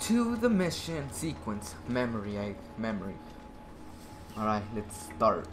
to the mission sequence. Memory, I memory. Alright, let's start.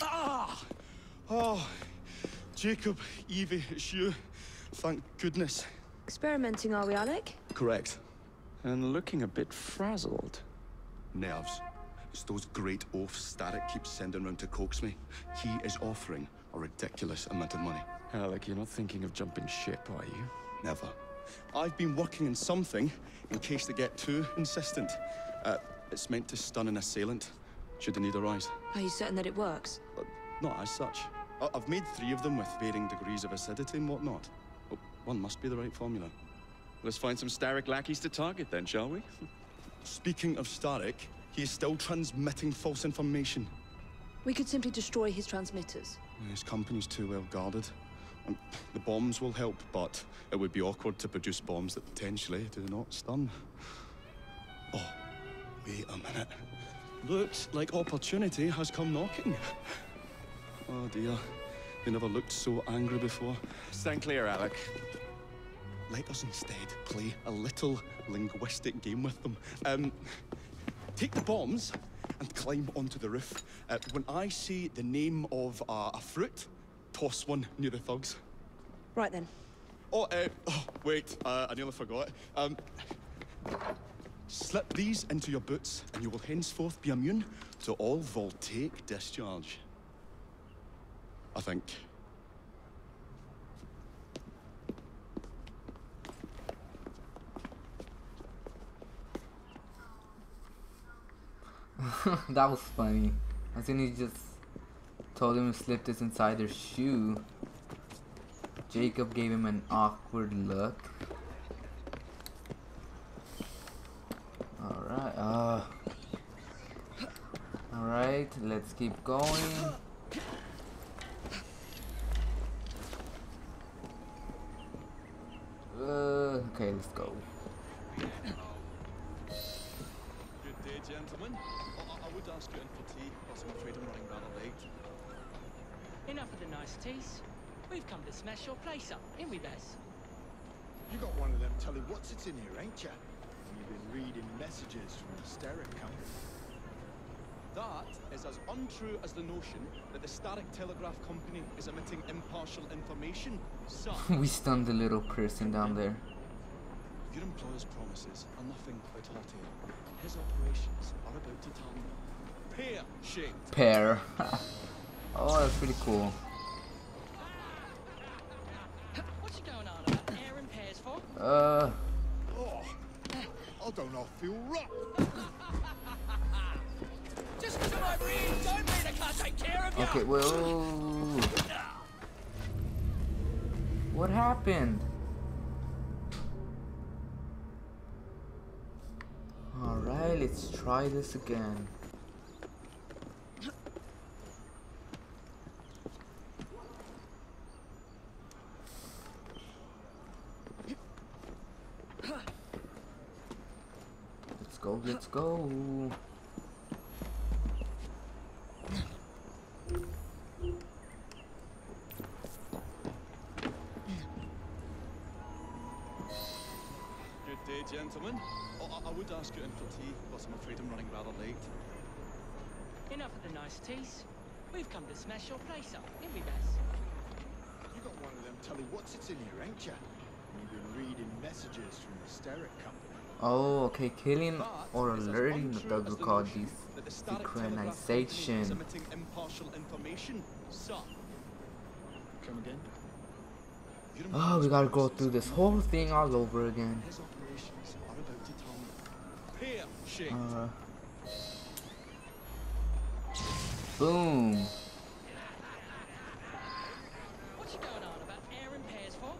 Ah! Oh, Jacob, Evie, it's you. Thank goodness. Experimenting, are we, Alec? Correct. And looking a bit frazzled. Nerves. It's those great oafs Starrick keeps sending round to coax me. He is offering a ridiculous amount of money. Alec, you're not thinking of jumping ship, are you? Never. I've been working on something in case they get too insistent. Uh, it's meant to stun an assailant, should the need arise. Are you certain that it works? Uh, not as such. I- I've made three of them with varying degrees of acidity and whatnot. One must be the right formula. Let's find some Starrick lackeys to target then, shall we? Speaking of Starrick, he is still transmitting false information. We could simply destroy his transmitters. His company's too well guarded. And the bombs will help, but it would be awkward to produce bombs that potentially do not stun. Oh, wait a minute. Looks like opportunity has come knocking. Oh dear, they never looked so angry before. Stand clear, Alec. Let us instead play a little linguistic game with them. Um, take the bombs and climb onto the roof. Uh, when I say the name of uh, a fruit, toss one near the thugs. Right then. Oh, uh, oh wait, uh, I nearly forgot. Um, slip these into your boots, and you will henceforth be immune to all voltaic discharge. I think. that was funny. I think he just told him to slip this inside their shoe. Jacob gave him an awkward look. Alright, uh. Alright, let's keep going. Uh, okay, let's go. Good day, gentlemen. I, I would ask you in for tea, but I'm afraid I'm running rather late. Enough of the niceties. We've come to smash your place up, ain't we, Bess? You got one of them telly what's it's in here, ain't ya? You've been reading messages from the Starrick Company. That is as untrue as the notion that the Starrick Telegraph Company is emitting impartial information, sir. we stunned the little person down there. Your employer's promises are nothing but hot air. His operations are about to turn pear-shaped. Pear. oh, that's pretty cool. What you going on about air and pears for? Uh, Oh, I don't know, feel rough. okay, well. What happened? Alright, let's try this again. Let's go, let's go. I, I would ask you in for tea, but I'm afraid I'm running rather late. Enough of the niceties. We've come to smash your place up, ain't we, Bess? You got one of them telly what's it's in here, ain't ya? You've been reading messages from the Starrick Company. Oh, okay, killing That or alerting the untrue thugs as will the call notion these that the Starrick Telegraph Company is synchronization. impartial information, sir. Come again? Oh, we gotta go through this whole thing all over again. His operations are about to turn pear-shaped. Uh, boom. What you going on about air and pears for?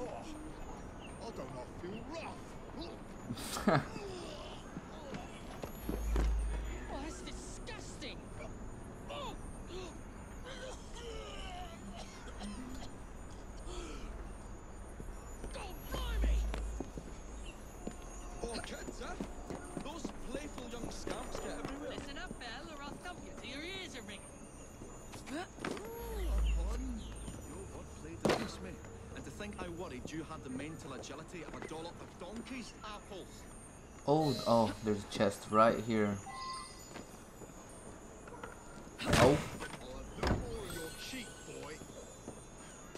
Oh, I don't know, feel rough. Oh, that's disgusting! Oh. think I worried you had the mental agility of a dollop of donkey's apples? Oh, oh, there's a chest right here. Oh, I'll have no more of your cheek.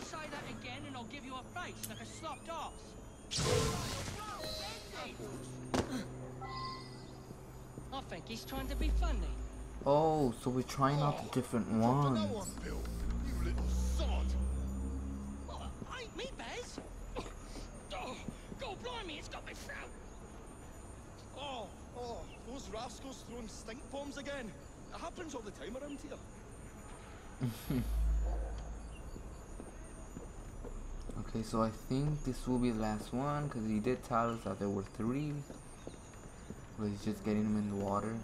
Say that again and I'll give you a face like a slopped ass. I think he's trying to be funny. oh, so we're trying out the different For ones. Rascals throwing stink bombs again. It happens all the time around here. Okay, so I think this will be the last one because he did tell us that there were three. But he's just getting them in the water.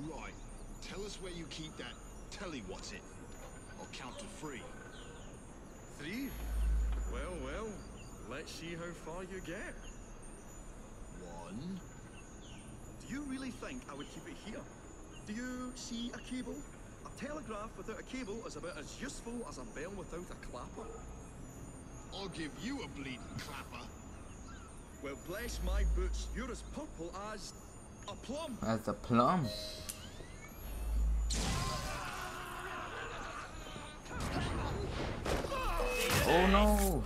Right. Tell us where you keep that telly what's it. I'll count to three. Three? Well, well, let's see how far you get. One. Do you really think I would keep it here? Do you see a cable? A telegraph without a cable is about as useful as a bell without a clapper. I'll give you a bleeding clapper. Well, bless my boots, you're as purple as a plum. As a plum. Oh no!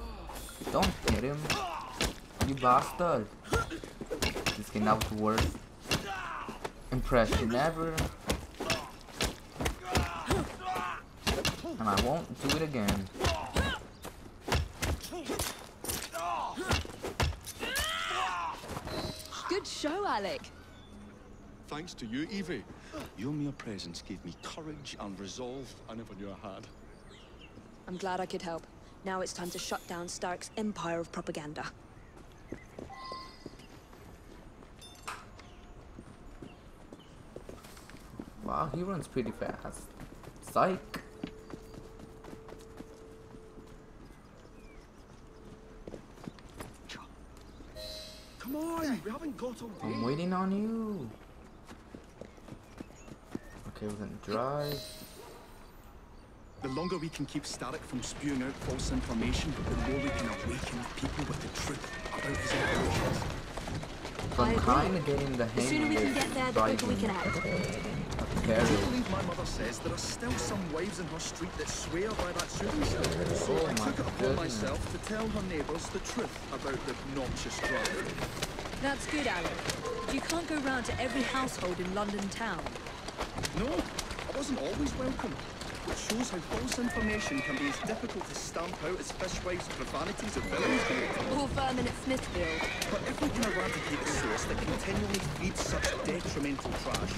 Don't hit him. You bastard. This can now the worst impression ever. And I won't do it again. Good show, Alec. Thanks to you, Evie. Your mere presence gave me courage and resolve I never knew I had. I'm glad I could help. Now it's time to shut down Starrick's empire of propaganda. Wow, he runs pretty fast. Psych. Come on, we haven't got all day. I'm waiting on you. Okay, we're gonna drive. The longer we can keep Starrick from spewing out false information, the more we can awaken people with the truth about his operations. So I I'm kind of getting the The sooner we can get there, the quicker we can act. Would carriage. you believe my mother says there are still some wives in her street that swear by that pseudonym? So Oh I took it upon goodness. myself to tell her neighbours the truth about the obnoxious driver. That's good, Alec. But you can't go round to every household in London town. No, I wasn't always welcome. It shows how false information can be as difficult to stamp out as fishwives' profanities of villains. All vermin at Smithfield. But if we can eradicate the source that continually feeds such detrimental trash,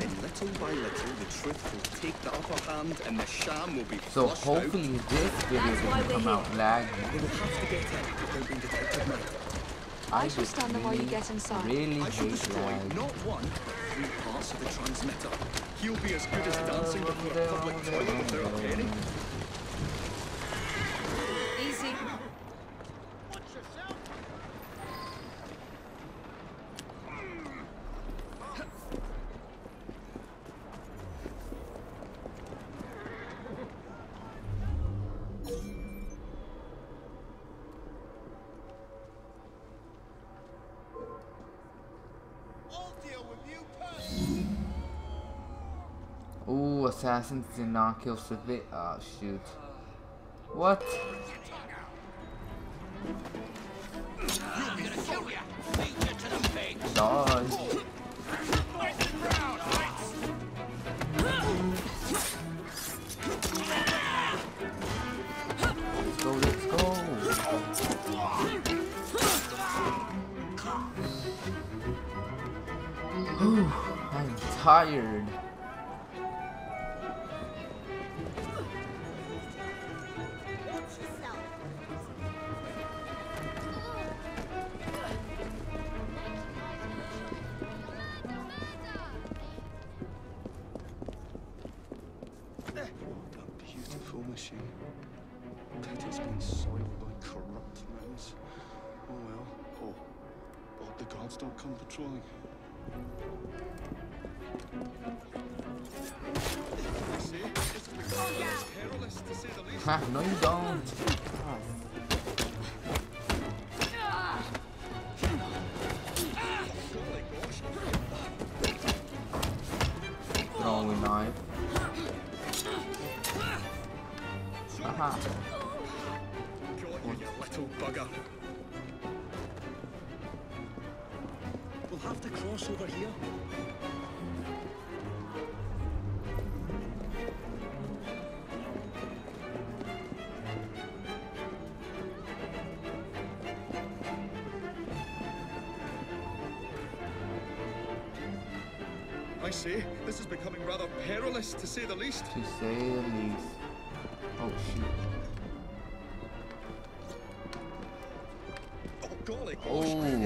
then little by little the truth will take the upper hand and the sham will be So flushed hopefully this video That's why doesn't come out here. laggy. out. They will have to get in without being detected now. I I shall just stand there while you get inside. Really I shall destroy lag. not one, but three parts of the transmitter. He'll be as good as dancing before a public toilet without a penny. Easy. Assassins did not kill civil. Oh shoot. What? Dodge. Let's go, let's go. I'm tired. Soiled by corrupt minds. Oh well. Oh. Hope the guards don't come patrolling. They say it's, it's oh, perilous to say the least. Ha, no you don't. Golly have over here. I say, this is becoming rather perilous, to say the least. To say the least. Oh shoot. Oh, golly gosh. Oh.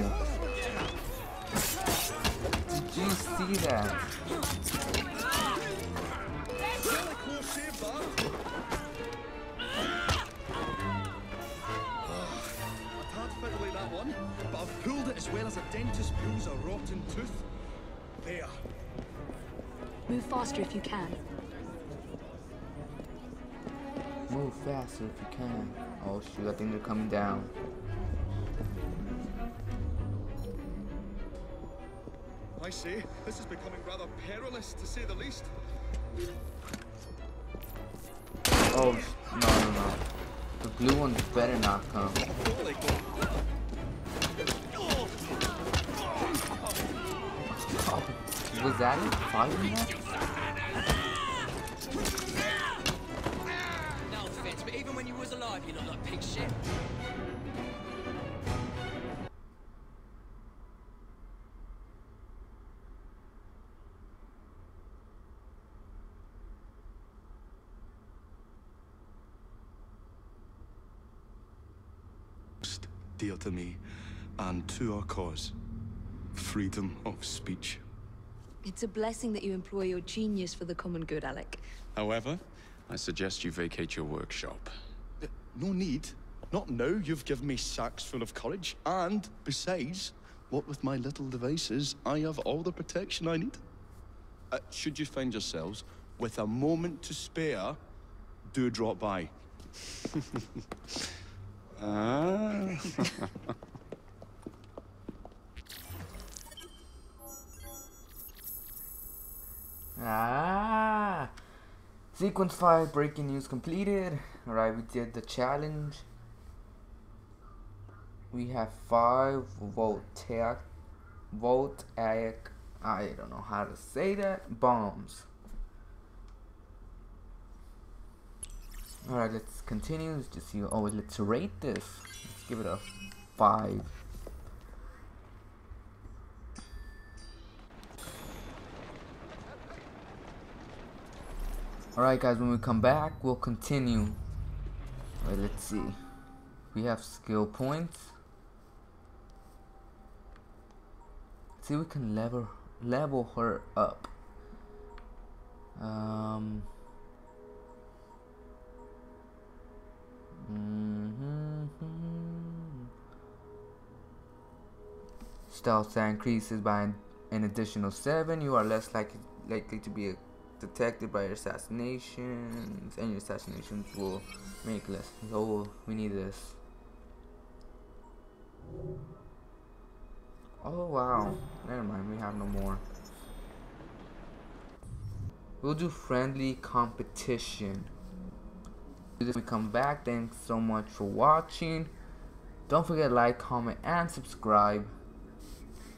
That but I've pulled it as well as a dentist pulls a rotten tooth. There. Move faster if you can. Move faster if you can. Oh shoot, I think they're coming down. Say, this is becoming rather perilous, to say the least. Oh, no, no, no. The blue ones better not come. Oh, was that it? Five in that? No offense, but even when you was alive, you look like pig shit. Dear to me and to our cause. Freedom of speech. It's a blessing that you employ your genius for the common good, Alec. However, I suggest you vacate your workshop. No need. Not now you've given me sacks full of courage. And besides, what with my little devices, I have all the protection I need. Uh, should you find yourselves with a moment to spare, do drop by. Ah. Ah! Sequence 5 breaking news completed. Alright, we did the challenge. We have 5 voltaic, voltaic, I don't know how to say that, bombs. Alright, let's continue. Let's just see. Oh, let's rate this. Let's give it a 5. Alright guys, when we come back, we'll continue. Alright, let's see. We have skill points. Let's see we can level level her up. Um mhm. Stealth increases by an, additional 7. You are less likely likely to be detected by your assassinations, and your assassinations will make less. Oh, we need this. Oh wow, never mind. We have no more. We'll do friendly competition. We come back, thanks so much for watching. Don't forget to like, comment, and subscribe.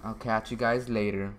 I'll catch you guys later.